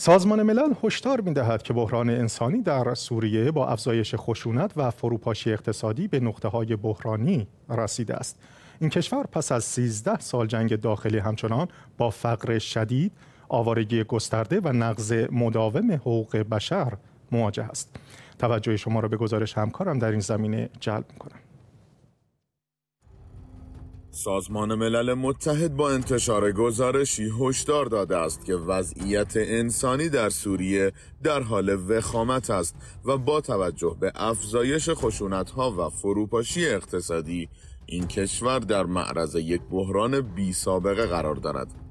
سازمان ملل هشدار می‌دهد که بحران انسانی در سوریه با افزایش خشونت و فروپاشی اقتصادی به نقطه‌های بحرانی رسیده است. این کشور پس از 13 سال جنگ داخلی همچنان با فقر شدید، آوارگی گسترده و نقض مداوم حقوق بشر مواجه است. توجه شما را به گزارش همکارم در این زمینه جلب می‌کنم. سازمان ملل متحد با انتشار گزارشی هشدار داده است که وضعیت انسانی در سوریه در حال وخامت است و با توجه به افزایش خشونت‌ها و فروپاشی اقتصادی این کشور در معرض یک بحران بی سابقه قرار دارد.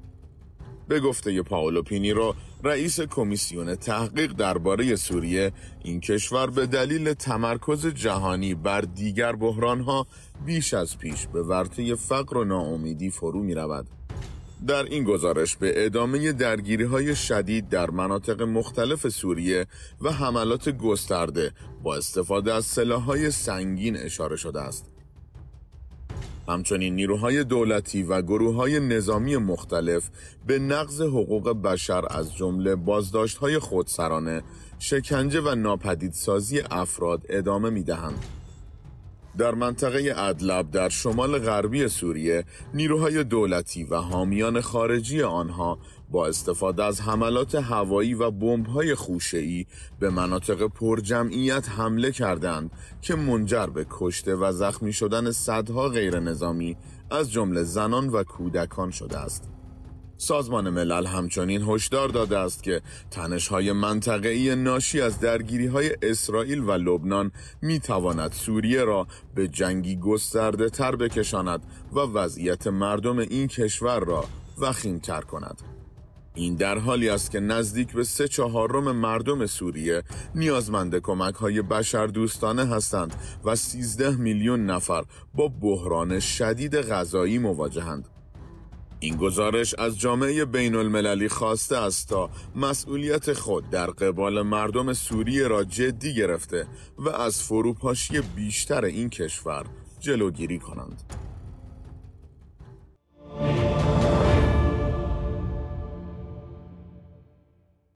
به گفته پاولو پینیرو رئیس کمیسیون تحقیق درباره سوریه این کشور به دلیل تمرکز جهانی بر دیگر بحرانها بیش از پیش به ورطه فقر و ناامیدی فرو می رود. در این گزارش به ادامه درگیری های شدید در مناطق مختلف سوریه و حملات گسترده با استفاده از سلاحهای سنگین اشاره شده است. همچنین نیروهای دولتی و گروه های نظامی مختلف به نقض حقوق بشر از جمله بازداشت خودسرانه، شکنجه و ناپدیدسازی افراد ادامه می دهند. در منطقه ادلب در شمال غربی سوریه نیروهای دولتی و حامیان خارجی آنها با استفاده از حملات هوایی و بمب‌های خوشه‌ای به مناطق پرجمعیت حمله کردند که منجر به کشته و زخمی شدن صدها غیر نظامی از جمله زنان و کودکان شده است. سازمان ملل همچنین هشدار داده است که تنش‌های منطقه‌ای ناشی از درگیری‌های اسرائیل و لبنان می‌تواند سوریه را به جنگی گسترده تر بکشاند و وضعیت مردم این کشور را وخیمتر کند. این در حالی است که نزدیک به سه چهارم مردم سوریه نیازمند کمک های بشر دوستانه هستند و 13 میلیون نفر با بحران شدید غذایی مواجهند. این گزارش از جامعه بین المللی خواسته است تا مسئولیت خود در قبال مردم سوریه را جدی گرفته و از فروپاشی بیشتر این کشور جلوگیری کنند.